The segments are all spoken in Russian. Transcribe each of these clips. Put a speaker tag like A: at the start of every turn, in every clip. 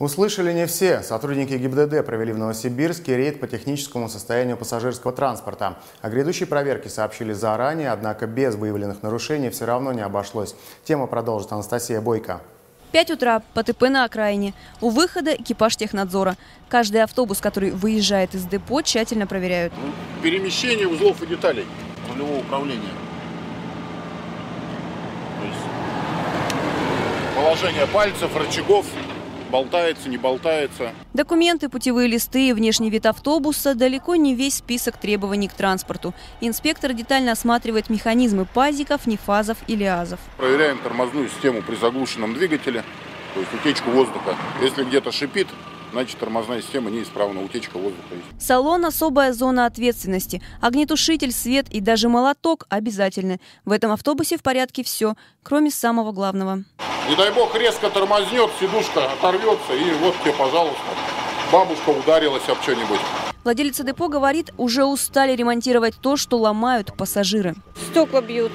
A: Услышали не все. Сотрудники ГИБДД провели в Новосибирске рейд по техническому состоянию пассажирского транспорта. О грядущей проверке сообщили заранее, однако без выявленных нарушений все равно не обошлось. Тему продолжит Анастасия Бойко.
B: 5 утра, ПТП на окраине. У выхода экипаж технадзора. Каждый автобус, который выезжает из депо, тщательно проверяют.
C: Перемещение узлов и деталей рулевого управления. То есть положение пальцев, рычагов, болтается, не болтается.
B: Документы, путевые листы и внешний вид автобуса – далеко не весь список требований к транспорту. Инспектор детально осматривает механизмы пазиков, нефазов и лиазов.
C: Проверяем тормозную систему при заглушенном двигателе, то есть утечку воздуха. Если где-то шипит, значит тормозная система неисправна, утечка воздуха есть.
B: Салон – особая зона ответственности. Огнетушитель, свет и даже молоток обязательны. В этом автобусе в порядке все, кроме самого главного.
C: Не дай бог резко тормознет, сидушка оторвется и вот тебе, пожалуйста, бабушка ударилась об что-нибудь.
B: Владелица депо говорит, уже устали ремонтировать то, что ломают пассажиры.
D: Стекла бьют,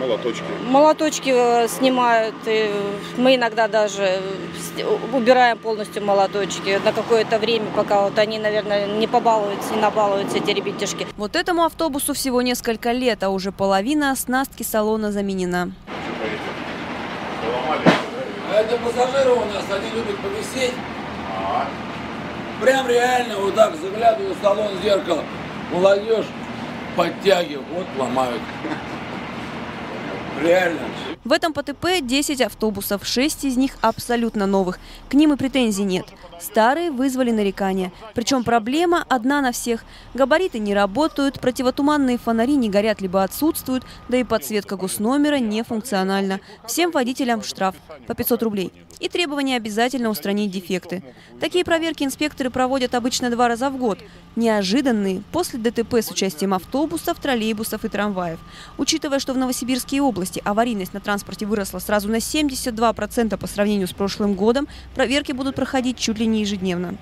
C: Молоточки.
D: молоточки э, снимают. И мы иногда даже с- убираем полностью молоточки на какое-то время, пока вот они, наверное, не побалуются, не набалуются, эти ребятишки.
B: Вот этому автобусу всего несколько лет, а уже половина оснастки салона заменена.
E: А это пассажиры у нас, они любят повисеть. Прям реально вот так заглядываю в салон в зеркало. Молодежь подтягивает, вот ломают. Реально.
B: В этом ПТП 10 автобусов, 6 из них абсолютно новых. К ним и претензий нет. Старые вызвали нарекания. Причем проблема одна на всех. Габариты не работают, противотуманные фонари не горят либо отсутствуют, да и подсветка госномера не функциональна. Всем водителям штраф по 500 рублей. И требование обязательно устранить дефекты. Такие проверки инспекторы проводят обычно два раза в год. Неожиданные после ДТП с участием автобусов, троллейбусов и трамваев. Учитывая, что в Новосибирской области аварийность на транспорте выросла сразу на 72% по сравнению с прошлым годом, проверки будут проходить чуть ли не ежедневно.